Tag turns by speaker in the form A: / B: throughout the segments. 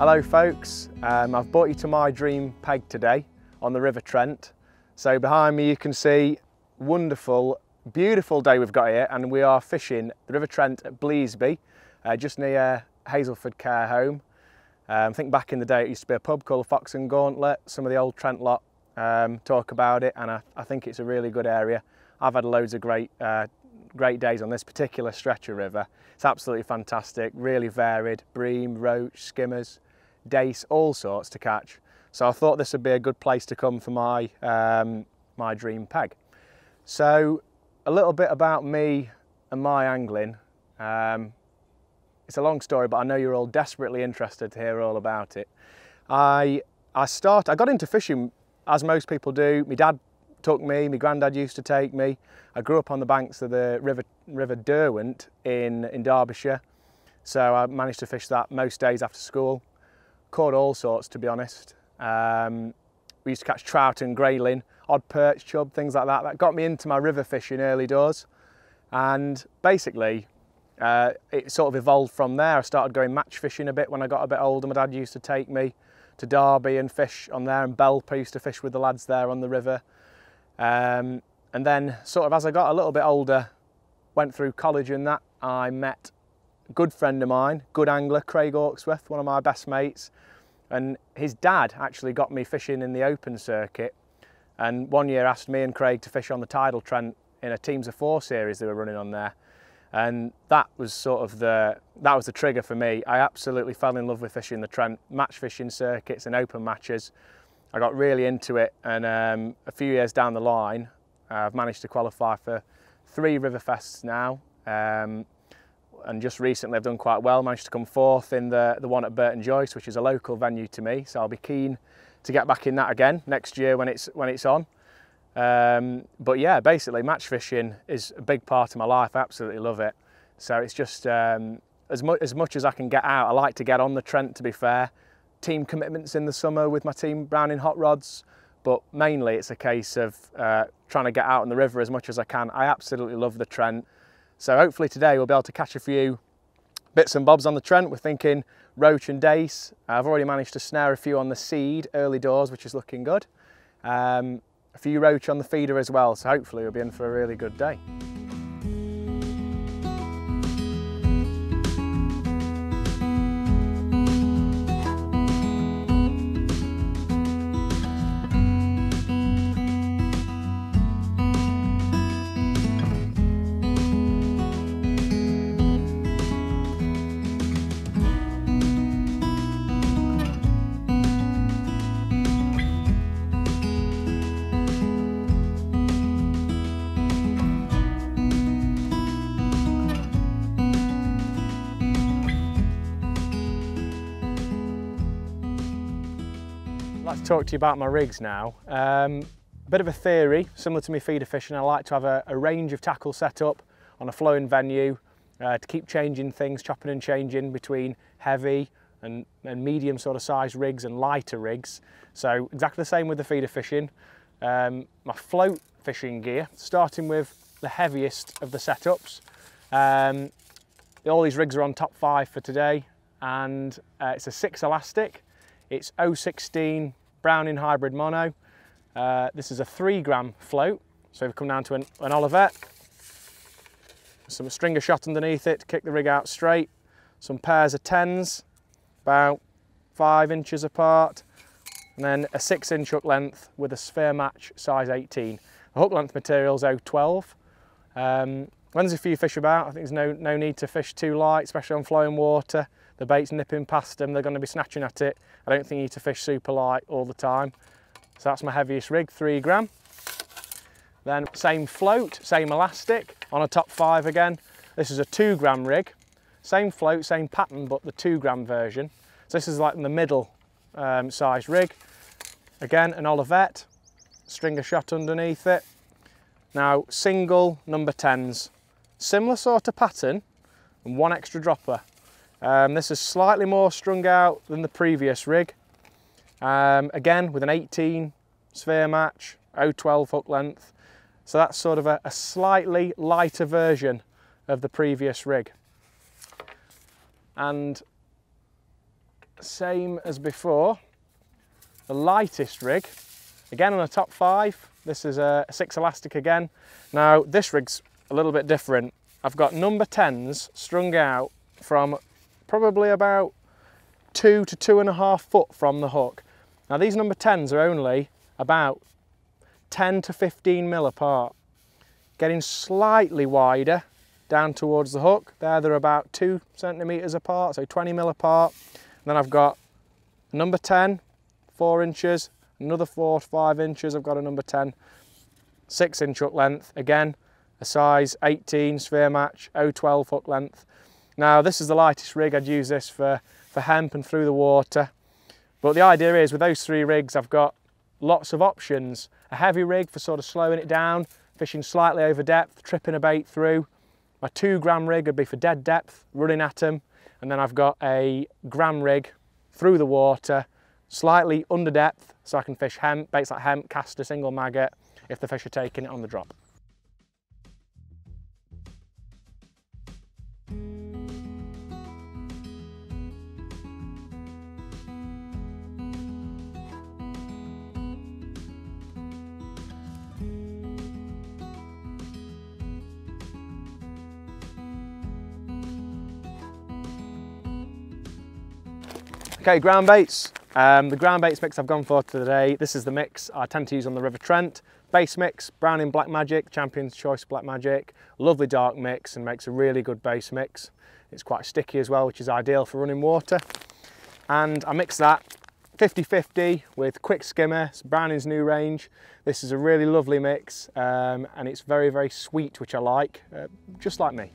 A: Hello folks, um, I've brought you to my dream peg today on the River Trent. So behind me you can see wonderful, beautiful day we've got here and we are fishing the River Trent at Bleasby, uh, just near Hazelford Care Home. Um, I think back in the day it used to be a pub called Fox and Gauntlet. Some of the old Trent lot um, talk about it and I, I, think it's a really good area. I've had loads of great, uh, great days on this particular stretch of river. It's absolutely fantastic, really varied, bream, roach, skimmers, dace, all sorts to catch. So I thought this would be a good place to come for my, um, my dream peg. So a little bit about me and my angling. Um, it's a long story, but I know you're all desperately interested to hear all about it. I, I start, I got into fishing as most people do. My dad took me, my granddad used to take me. I grew up on the banks of the River, River Derwent in, in Derbyshire. So I managed to fish that most days after school caught all sorts to be honest. Um, we used to catch trout and grayling, odd perch, chub, things like that. That got me into my river fishing early doors. And basically, uh, it sort of evolved from there. I started going match fishing a bit when I got a bit older. My dad used to take me to Derby and fish on there and Belper used to fish with the lads there on the river. Um, and then sort of as I got a little bit older, went through college and that, I met good friend of mine, good angler, Craig Hawksworth, one of my best mates. And his dad actually got me fishing in the open circuit. And one year asked me and Craig to fish on the tidal trent in a teams of four series they were running on there. And that was sort of the, that was the trigger for me. I absolutely fell in love with fishing the Trent, match fishing circuits and open matches. I got really into it and um, a few years down the line, I've managed to qualify for three river fests now. Um, and just recently I've done quite well, managed to come fourth in the, the one at Burton Joyce, which is a local venue to me. So I'll be keen to get back in that again next year when it's, when it's on. Um, but yeah, basically match fishing is a big part of my life. I absolutely love it. So it's just um, as, mu as much as I can get out, I like to get on the Trent to be fair. Team commitments in the summer with my team Browning Hot Rods, but mainly it's a case of uh, trying to get out on the river as much as I can. I absolutely love the Trent. So hopefully today we'll be able to catch a few bits and bobs on the Trent. We're thinking roach and dace. I've already managed to snare a few on the seed early doors, which is looking good. Um, a few roach on the feeder as well, so hopefully we'll be in for a really good day. Talk to you about my rigs now. Um, a bit of a theory, similar to me feeder fishing, I like to have a, a range of tackle set up on a flowing venue uh, to keep changing things, chopping and changing between heavy and, and medium sort of size rigs and lighter rigs. So exactly the same with the feeder fishing. Um, my float fishing gear, starting with the heaviest of the setups. Um, all these rigs are on top five for today and uh, it's a six elastic. It's 016 Browning Hybrid Mono. Uh, this is a three gram float. So we've come down to an, an Olivet, some stringer shot underneath it to kick the rig out straight, some pairs of tens, about five inches apart, and then a six inch hook length with a sphere match size 18. The hook length material is 012. Um, when there's a few fish about, I think there's no, no need to fish too light, especially on flowing water. The bait's nipping past them, they're going to be snatching at it. I don't think you need to fish super light all the time. So that's my heaviest rig, three gram. Then same float, same elastic, on a top five again. This is a two gram rig. Same float, same pattern, but the two gram version. So this is like the middle um, size rig. Again, an Olivet, stringer shot underneath it. Now, single number 10s. Similar sort of pattern and one extra dropper. Um, this is slightly more strung out than the previous rig. Um, again, with an 18 sphere match, 012 hook length. So that's sort of a, a slightly lighter version of the previous rig. And same as before, the lightest rig, again on a top five. This is a six elastic again. Now this rig's a little bit different. I've got number 10s strung out from probably about two to two and a half foot from the hook. Now these number 10s are only about 10 to 15 mil apart, getting slightly wider down towards the hook. There they're about two centimeters apart, so 20 mil apart. And then I've got number 10, four inches, another four to five inches. I've got a number 10, six inch hook length. Again, a size 18 sphere match, 012 hook length. Now this is the lightest rig, I'd use this for, for hemp and through the water. But the idea is with those three rigs, I've got lots of options. A heavy rig for sort of slowing it down, fishing slightly over depth, tripping a bait through. My two gram rig would be for dead depth, running at them. And then I've got a gram rig through the water, slightly under depth, so I can fish hemp, baits like hemp, cast a single maggot, if the fish are taking it on the drop. Okay, ground baits. Um, the ground baits mix I've gone for today, this is the mix I tend to use on the River Trent. Base mix, Browning Black Magic, Champion's Choice Black Magic. Lovely dark mix and makes a really good base mix. It's quite sticky as well, which is ideal for running water. And I mix that 50-50 with Quick Skimmer, Browning's new range. This is a really lovely mix um, and it's very, very sweet, which I like, uh, just like me.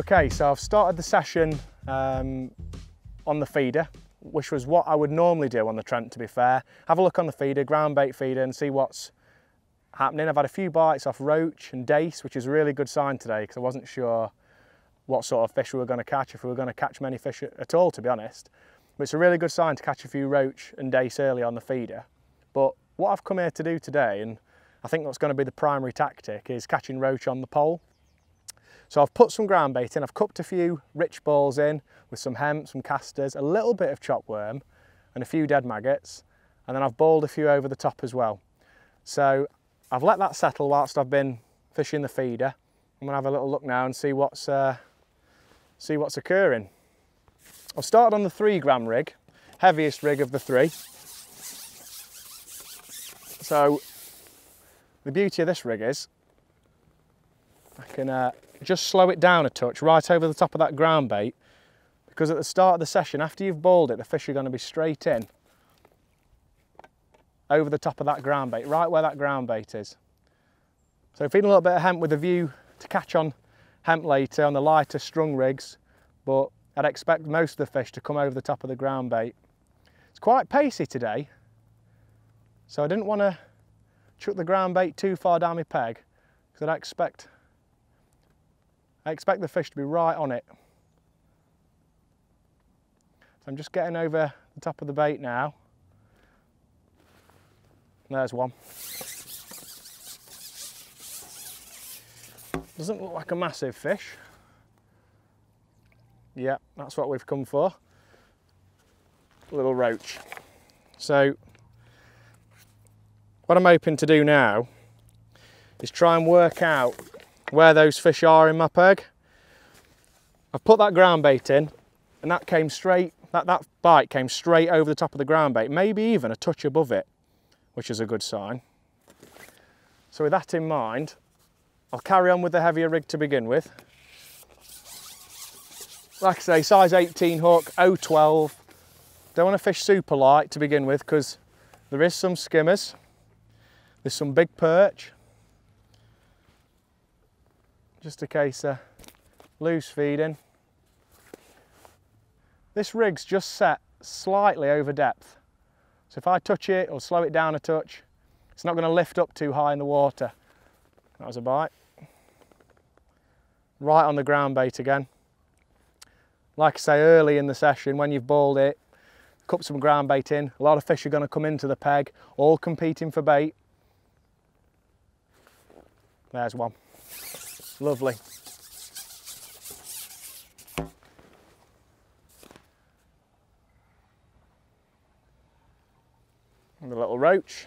A: Okay, so I've started the session um, on the feeder, which was what I would normally do on the Trent to be fair. Have a look on the feeder, ground bait feeder and see what's happening. I've had a few bites off roach and dace, which is a really good sign today because I wasn't sure what sort of fish we were going to catch, if we were going to catch many fish at all, to be honest. But it's a really good sign to catch a few roach and dace early on the feeder. But what I've come here to do today, and I think that's going to be the primary tactic, is catching roach on the pole. So I've put some ground bait in, I've cupped a few rich balls in with some hemp, some casters, a little bit of chopworm and a few dead maggots. And then I've balled a few over the top as well. So I've let that settle whilst I've been fishing the feeder. I'm gonna have a little look now and see what's, uh, see what's occurring. I've started on the three gram rig, heaviest rig of the three. So the beauty of this rig is I can uh, just slow it down a touch right over the top of that ground bait because at the start of the session, after you've balled it, the fish are going to be straight in over the top of that ground bait, right where that ground bait is. So feeding a little bit of hemp with a view to catch on hemp later on the lighter strung rigs, but I'd expect most of the fish to come over the top of the ground bait. It's quite pacey today, so I didn't want to chuck the ground bait too far down my peg because I'd expect I expect the fish to be right on it. So I'm just getting over the top of the bait now. There's one. Doesn't look like a massive fish. Yeah, that's what we've come for. A little roach. So what I'm hoping to do now is try and work out where those fish are in my peg. I've put that ground bait in and that came straight, that, that bite came straight over the top of the ground bait, maybe even a touch above it, which is a good sign. So with that in mind, I'll carry on with the heavier rig to begin with. Like I say, size 18 hook, 012. Don't want to fish super light to begin with because there is some skimmers. There's some big perch. Just a case of loose feeding. This rig's just set slightly over depth. So if I touch it or slow it down a touch, it's not going to lift up too high in the water. That was a bite. Right on the ground bait again. Like I say early in the session, when you've balled it, cup some ground bait in, a lot of fish are going to come into the peg, all competing for bait. There's one. Lovely. And little roach.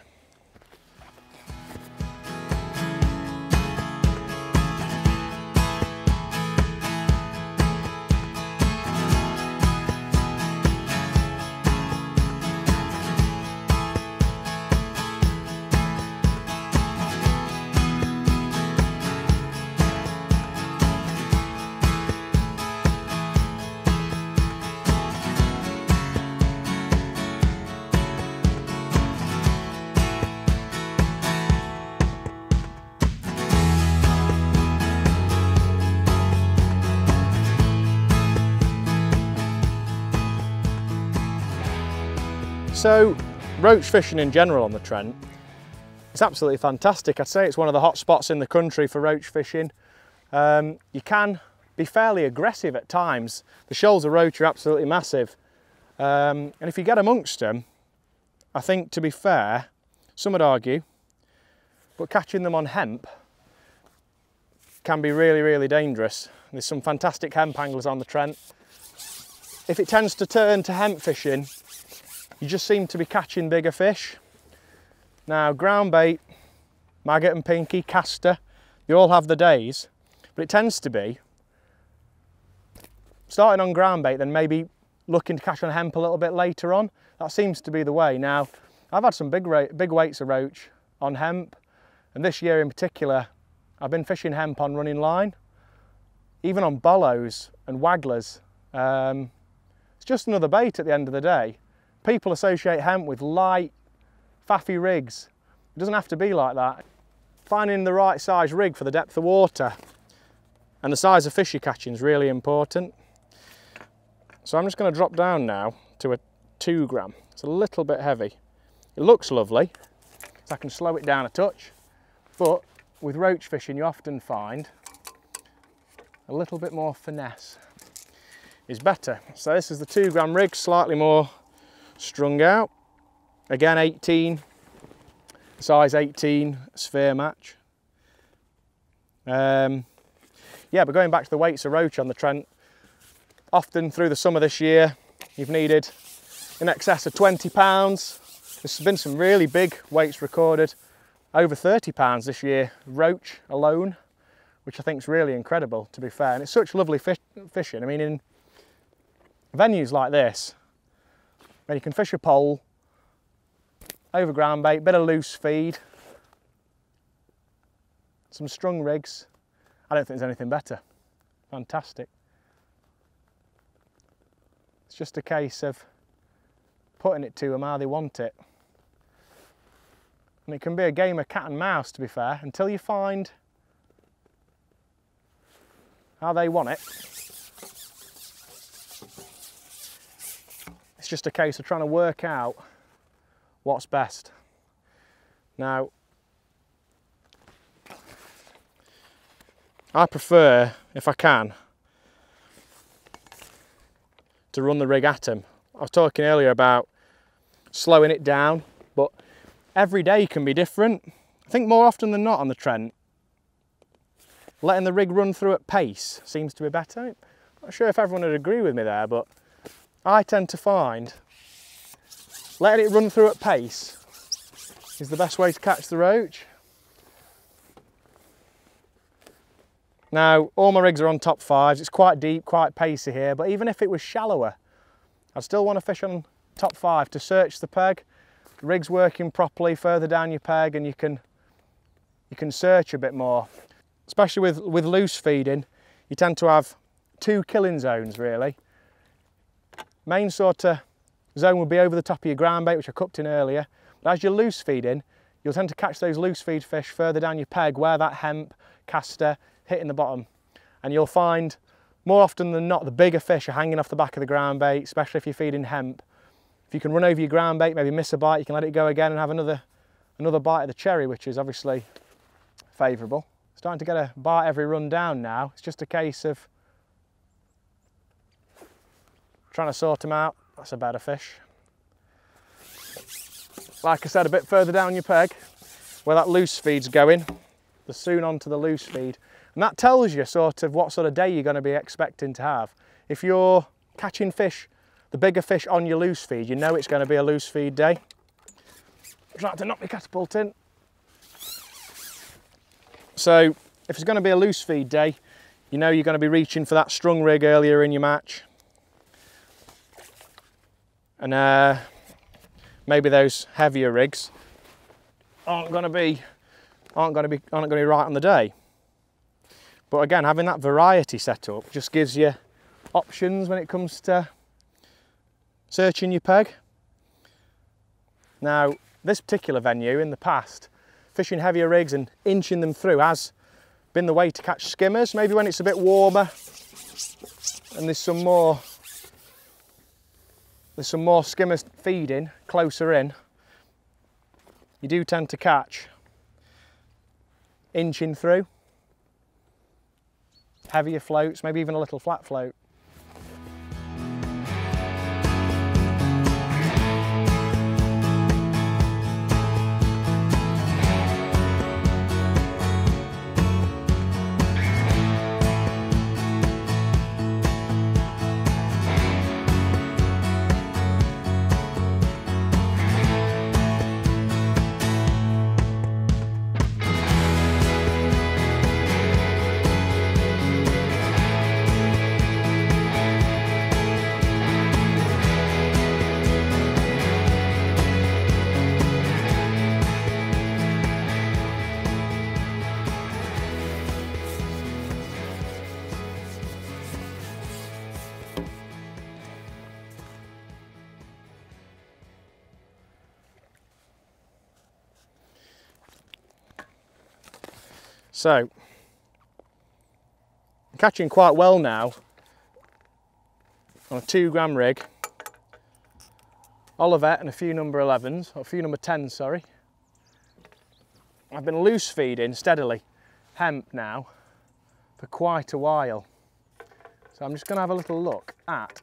A: So, roach fishing in general on the Trent, it's absolutely fantastic. I'd say it's one of the hot spots in the country for roach fishing. Um, you can be fairly aggressive at times. The shoals of roach are absolutely massive. Um, and if you get amongst them, I think to be fair, some would argue, but catching them on hemp can be really, really dangerous. There's some fantastic hemp anglers on the Trent. If it tends to turn to hemp fishing, you just seem to be catching bigger fish. Now ground bait, maggot and pinky, castor, they all have the days, but it tends to be starting on ground bait, then maybe looking to catch on hemp a little bit later on. That seems to be the way. Now, I've had some big, big weights of roach on hemp, and this year in particular, I've been fishing hemp on running line, even on bollos and wagglers. Um, it's just another bait at the end of the day. People associate hemp with light, faffy rigs. It doesn't have to be like that. Finding the right size rig for the depth of water and the size of fish you're catching is really important. So I'm just going to drop down now to a two gram. It's a little bit heavy. It looks lovely, so I can slow it down a touch, but with roach fishing you often find a little bit more finesse is better. So this is the two gram rig, slightly more strung out. Again, 18, size 18, sphere match. Um, yeah, but going back to the weights of roach on the Trent, often through the summer this year, you've needed in excess of 20 pounds. There's been some really big weights recorded, over 30 pounds this year, roach alone, which I think is really incredible, to be fair. And it's such lovely fish, fishing. I mean, in venues like this, and you can fish a pole, over ground bait, bit of loose feed, some strung rigs. I don't think there's anything better. Fantastic. It's just a case of putting it to them how they want it. And it can be a game of cat and mouse, to be fair, until you find how they want it. Just a case of trying to work out what's best. Now, I prefer, if I can, to run the rig at him. I was talking earlier about slowing it down, but every day can be different. I think more often than not on the Trent, letting the rig run through at pace seems to be better. I'm not sure if everyone would agree with me there, but I tend to find letting it run through at pace is the best way to catch the roach. Now, all my rigs are on top fives. It's quite deep, quite pacey here, but even if it was shallower, I'd still want to fish on top five to search the peg. The rig's working properly further down your peg and you can you can search a bit more. Especially with, with loose feeding, you tend to have two killing zones really. Main sort of zone will be over the top of your ground bait, which I cooked in earlier. But as you're loose feeding, you'll tend to catch those loose feed fish further down your peg where that hemp, caster hitting the bottom. And you'll find more often than not the bigger fish are hanging off the back of the ground bait, especially if you're feeding hemp. If you can run over your ground bait, maybe miss a bite, you can let it go again and have another, another bite of the cherry, which is obviously favourable. Starting to get a bite every run down now. It's just a case of trying to sort them out. That's a better fish. Like I said, a bit further down your peg, where that loose feed's going, the soon onto the loose feed. And that tells you sort of what sort of day you're going to be expecting to have. If you're catching fish, the bigger fish on your loose feed, you know it's going to be a loose feed day. Trying to knock my catapult in. So if it's going to be a loose feed day, you know you're going to be reaching for that strung rig earlier in your match. And uh, maybe those heavier rigs aren't going to be aren't going to be aren't going to be right on the day. But again, having that variety set up just gives you options when it comes to searching your peg. Now, this particular venue in the past, fishing heavier rigs and inching them through has been the way to catch skimmers. Maybe when it's a bit warmer and there's some more there's some more skimmers feeding closer in, you do tend to catch inching through heavier floats, maybe even a little flat float. So, I'm catching quite well now on a two gram rig, Olivet and a few number 11s, or a few number 10s, sorry. I've been loose feeding steadily hemp now for quite a while. So I'm just going to have a little look at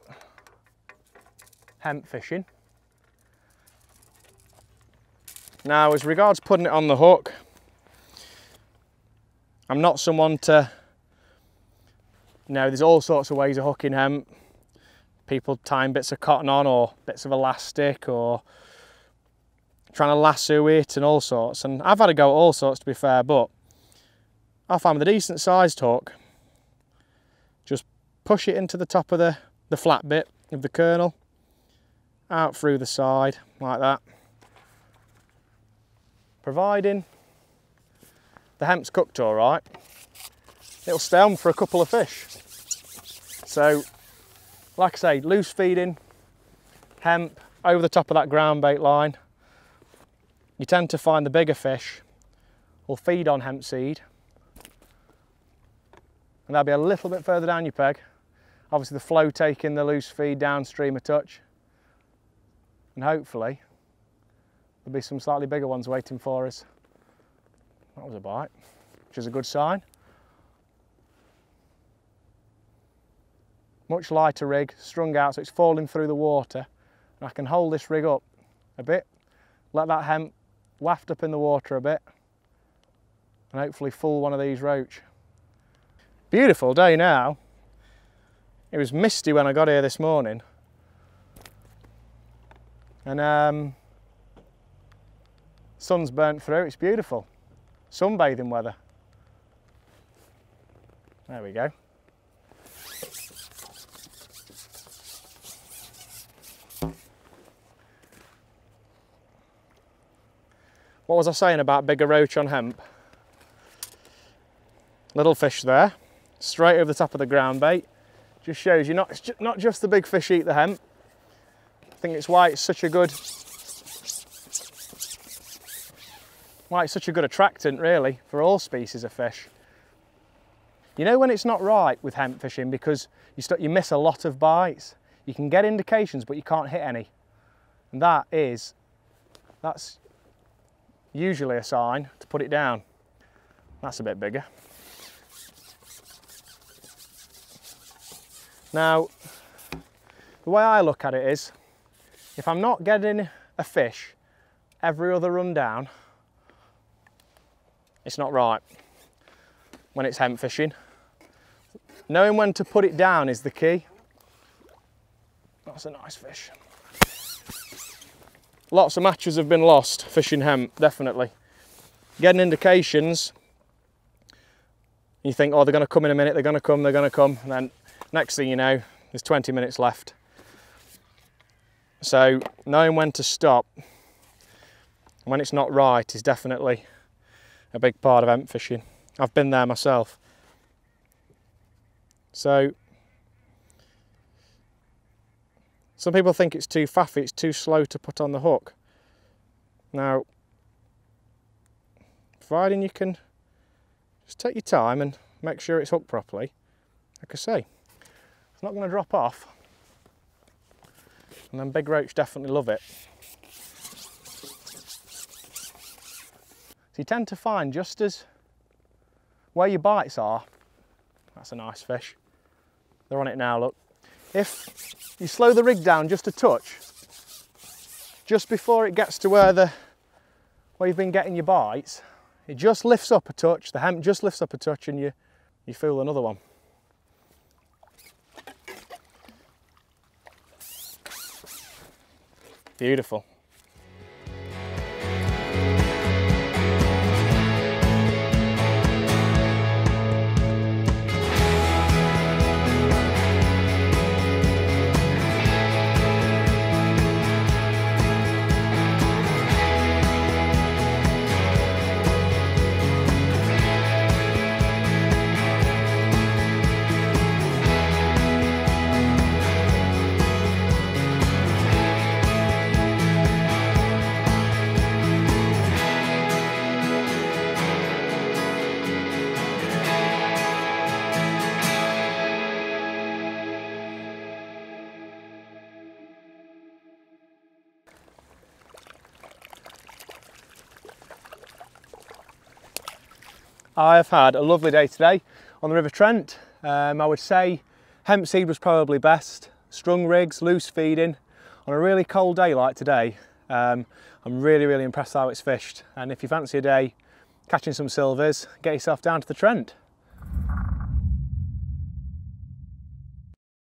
A: hemp fishing. Now as regards putting it on the hook, I'm not someone to, you know, there's all sorts of ways of hooking hemp. People tying bits of cotton on or bits of elastic or trying to lasso it and all sorts. And I've had a go at all sorts to be fair, but I found with a decent sized hook, just push it into the top of the, the flat bit of the kernel, out through the side like that. Providing the hemp's cooked all right, it'll stay on for a couple of fish. So, like I say, loose feeding, hemp over the top of that ground bait line. You tend to find the bigger fish will feed on hemp seed. And that'll be a little bit further down your peg. Obviously the flow taking the loose feed downstream a touch. And hopefully there'll be some slightly bigger ones waiting for us. That was a bite, which is a good sign. Much lighter rig, strung out so it's falling through the water. And I can hold this rig up a bit, let that hemp waft up in the water a bit, and hopefully fool one of these roach. Beautiful day now. It was misty when I got here this morning. And um, Sun's burnt through, it's beautiful. Sunbathing weather. There we go. What was I saying about bigger roach on hemp? Little fish there, straight over the top of the ground bait. Just shows you not, not just the big fish eat the hemp. I think it's why it's such a good why it's such a good attractant really for all species of fish. You know when it's not right with hemp fishing because you, start, you miss a lot of bites. You can get indications but you can't hit any. And that is, that's usually a sign to put it down. That's a bit bigger. Now, the way I look at it is, if I'm not getting a fish every other run down, it's not right when it's hemp fishing. Knowing when to put it down is the key. That's a nice fish. Lots of matches have been lost fishing hemp, definitely. Getting indications, you think, oh, they're going to come in a minute, they're going to come, they're going to come, and then next thing you know, there's 20 minutes left. So knowing when to stop, when it's not right, is definitely a big part of hemp fishing. I've been there myself. So some people think it's too faffy, it's too slow to put on the hook. Now, providing you can just take your time and make sure it's hooked properly, like I say, it's not going to drop off. And then big roach definitely love it. So you tend to find just as where your bites are, that's a nice fish. They're on it now, look. If you slow the rig down just a touch, just before it gets to where the where you've been getting your bites, it just lifts up a touch, the hemp just lifts up a touch and you, you feel another one. Beautiful. I have had a lovely day today on the River Trent. Um, I would say hemp seed was probably best. Strung rigs, loose feeding. On a really cold day like today, um, I'm really, really impressed how it's fished. And if you fancy a day catching some silvers, get yourself down to the Trent.